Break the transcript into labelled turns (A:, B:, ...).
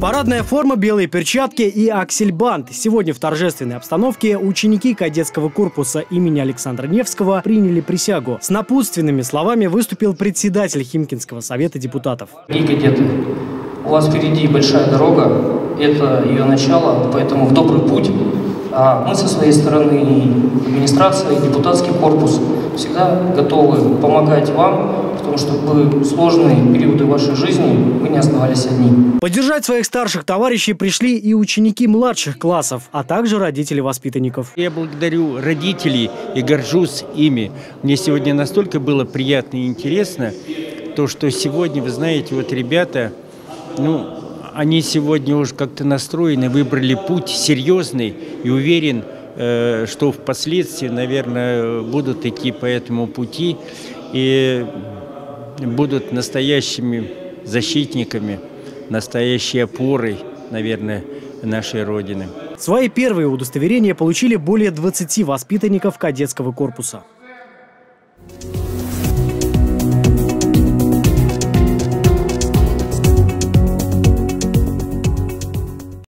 A: Парадная форма, белые перчатки и аксельбант. Сегодня в торжественной обстановке ученики кадетского корпуса имени Александра Невского приняли присягу. С напутственными словами выступил председатель Химкинского совета депутатов.
B: Дорогие кадеты, у вас впереди большая дорога, это ее начало, поэтому в добрый путь. А мы со своей стороны, и администрация, и депутатский корпус всегда готовы помогать вам, потому что в сложные периоды вашей жизни вы не оставались одни.
A: Поддержать своих старших товарищей пришли и ученики младших классов, а также родители воспитанников.
C: Я благодарю родителей и горжусь ими. Мне сегодня настолько было приятно и интересно, то, что сегодня, вы знаете, вот ребята, ну, они сегодня уже как-то настроены, выбрали путь серьезный и уверен, э, что впоследствии, наверное, будут идти по этому пути и будут настоящими защитниками, настоящей опорой, наверное, нашей Родины.
A: Свои первые удостоверения получили более 20 воспитанников кадетского корпуса.